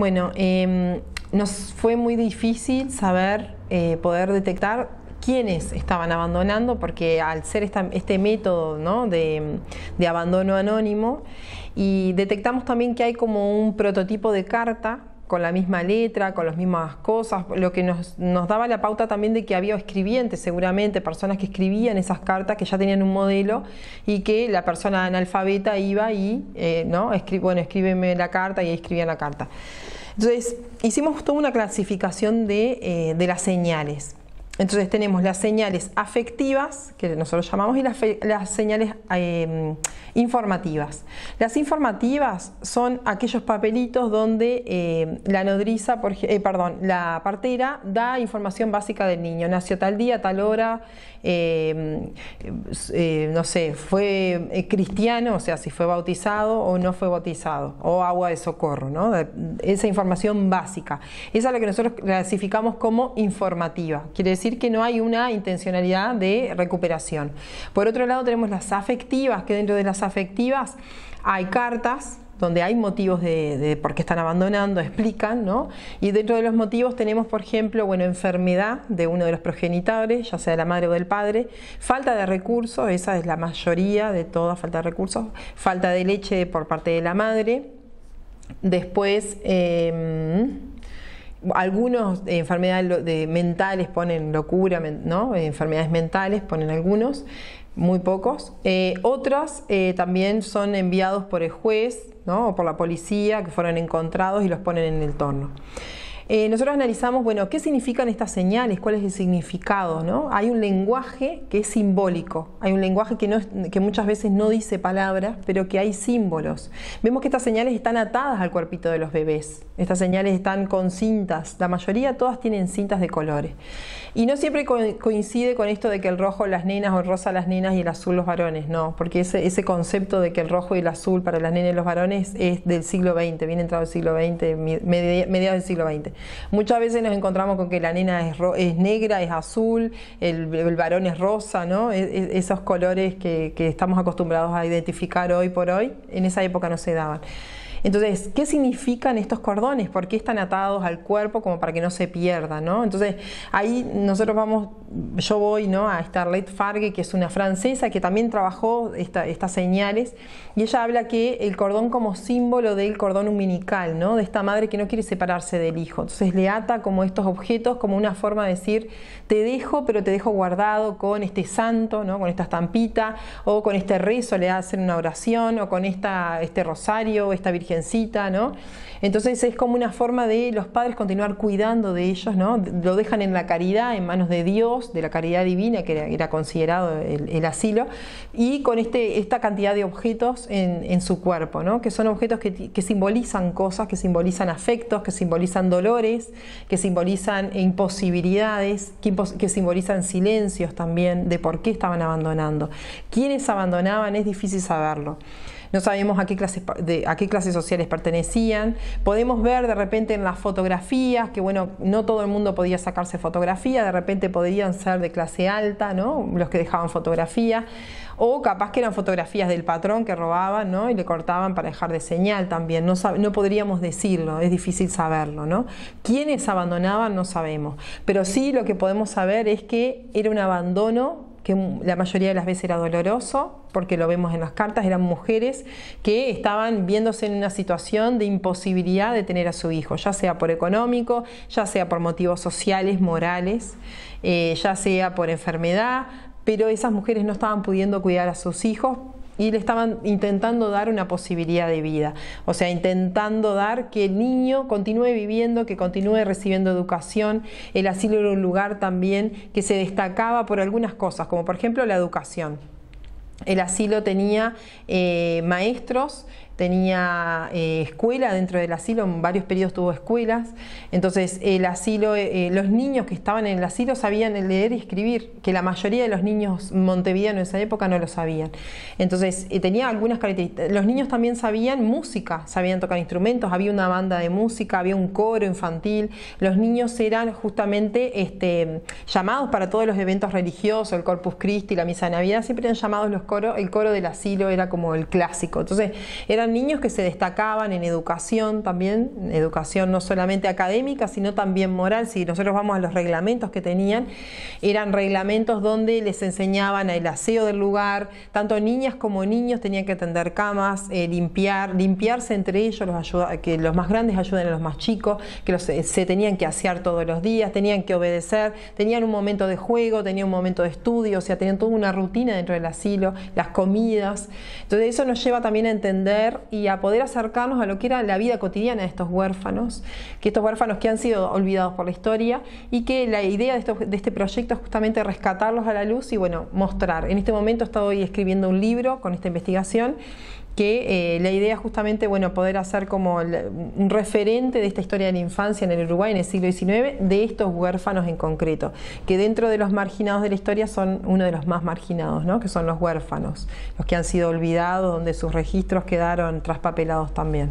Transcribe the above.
Bueno, em, nos fue muy difícil saber, eh, poder detectar quiénes estaban abandonando, porque al ser este método ¿no? de, de abandono anónimo, y detectamos también que hay como un prototipo de carta con la misma letra, con las mismas cosas, lo que nos, daba la pauta también de que había escribientes, seguramente, personas que escribían esas cartas, que ya tenían un modelo y que la persona analfabeta iba y, eh, ¿no? bueno, escríbeme la carta y escribía la carta. Entonces, hicimos toda una clasificación de, eh, de las señales. Entonces tenemos las señales afectivas, que nosotros llamamos, y las, señales em, informativas. Las informativas son aquellos papelitos donde em, la nodriza, por, eh, perdón, la partera da información básica del niño. Nació tal día, tal hora, em, eh, no sé, fue eh, cristiano, o sea, si fue bautizado o no fue bautizado, o agua de socorro, ¿no? Esa información básica. Esa es la que nosotros clasificamos como informativa. Quiere decir que no hay una intencionalidad de recuperación. Por otro lado tenemos las afectivas, que dentro de las afectivas hay cartas donde hay motivos de, por qué están abandonando, explican, ¿no? Y dentro de los motivos tenemos, por ejemplo, bueno, enfermedad de uno de los progenitores, ya sea de la madre o del padre, falta de recursos, esa es la mayoría de toda falta de recursos, falta de leche por parte de la madre, después... Em, algunos enfermedades mentales ponen locura, ¿no? enfermedades mentales ponen algunos, muy pocos. Eh, otros eh, también son enviados por el juez ¿no? o por la policía que fueron encontrados y los ponen en el torno. Eh, nosotros analizamos, bueno, qué significan estas señales, cuál es el significado, ¿no? Hay un lenguaje que es simbólico, hay un lenguaje que, no, que muchas veces no dice palabras, pero que hay símbolos. Vemos que estas señales están atadas al cuerpito de los bebés, estas señales están con cintas, la mayoría todas tienen cintas de colores. Y no siempre coincide con esto de que el rojo las nenas o el rosa las nenas y el azul los varones, no, porque ese, ese concepto de que el rojo y el azul para las nenas y los varones es del siglo XX, viene entrado el siglo XX, mediados del siglo XX. Muchas veces nos encontramos con que la nena es, es negra, es azul, el, varón es rosa, ¿no? E, e, esos colores que estamos acostumbrados a identificar hoy por hoy, en esa época no se daban. Entonces, ¿qué significan estos cordones? ¿Por qué están atados al cuerpo como para que no se pierdan? ¿no? Entonces, ahí nosotros vamos, yo voy ¿no? a Starlet Fargue, que es una francesa que también trabajó estas señales, y ella habla que el cordón como símbolo del cordón umbilical, ¿no? de esta madre que no quiere separarse del hijo. Entonces le ata como estos objetos, como una forma de decir, te dejo, pero te dejo guardado con este santo, ¿no? con esta estampita, o con este rezo, le hacen una oración, o con esta, este rosario, esta virgen Entonces es como una forma de los padres continuar cuidando de ellos, ¿no? Lo dejan en la caridad, en manos de Dios, de la caridad divina, que era, considerado el, asilo, y con este, esta cantidad de objetos en, su cuerpo, ¿no? Que son objetos que, simbolizan cosas, que simbolizan afectos, que simbolizan dolores, que simbolizan imposibilidades, que, que simbolizan silencios también de por qué estaban abandonando. ¿Quiénes abandonaban? Es difícil saberlo no sabemos a qué, clases, a qué clases sociales pertenecían. Podemos ver de repente en las fotografías que, bueno, no todo el mundo podía sacarse fotografía, de repente podrían ser de clase alta, ¿no? Los que dejaban fotografía. O capaz que eran fotografías del patrón que robaban, ¿no? Y le cortaban para dejar de señal también. No, no podríamos decirlo, es difícil saberlo, ¿no? Quiénes abandonaban no sabemos. Pero sí lo que podemos saber es que era un abandono que la mayoría de las veces era doloroso, porque lo vemos en las cartas, eran mujeres que estaban viéndose en una situación de imposibilidad de tener a su hijo, ya sea por económico, ya sea por motivos sociales, morales, eh, ya sea por enfermedad, pero esas mujeres no estaban pudiendo cuidar a sus hijos y le estaban intentando dar una posibilidad de vida, o sea, intentando dar que el niño continúe viviendo, que continúe recibiendo educación. El asilo era un lugar también que se destacaba por algunas cosas, como por ejemplo la educación. El asilo tenía eh, maestros tenía eh, escuela dentro del asilo, en varios periodos tuvo escuelas, entonces el asilo, eh, eh, los niños que estaban en el asilo sabían leer y escribir, que la mayoría de los niños montevideanos en esa época no lo sabían. Entonces tenía algunas características, los niños también sabían música, sabían tocar instrumentos, había una banda de música, había un coro infantil, los niños eran justamente este, llamados para todos los eventos religiosos, el Corpus Christi, la misa de Navidad, siempre eran llamados los coros, el coro del asilo era como el clásico, entonces eran niños que se destacaban en educación también, educación no solamente académica, sino también moral. Si nosotros vamos a los reglamentos que tenían, eran reglamentos donde les enseñaban el aseo del lugar, tanto niñas como niños tenían que tender camas, eh, limpiar, limpiarse entre ellos, los ayuda, que los más grandes ayuden a los más chicos, que eh, se tenían que asear todos los días, tenían que obedecer, tenían un momento de juego, tenían un momento de estudio, o sea, tenían toda una rutina dentro del asilo, las comidas. Entonces eso nos lleva también a entender y a poder acercarnos a lo que era la vida cotidiana de estos huérfanos, que estos huérfanos que han sido olvidados por la historia y que la idea de, de este proyecto es justamente rescatarlos a la luz y bueno, mostrar. En este momento estoy escribiendo un libro con esta investigación que eh, la idea es justamente bueno, poder hacer como un referente de esta historia de la infancia en el Uruguay en el siglo XIX, de estos huérfanos en concreto, que dentro de los marginados de la historia son uno de los más marginados, ¿no? que son los huérfanos, los que han sido olvidados, donde sus registros quedaron traspapelados también.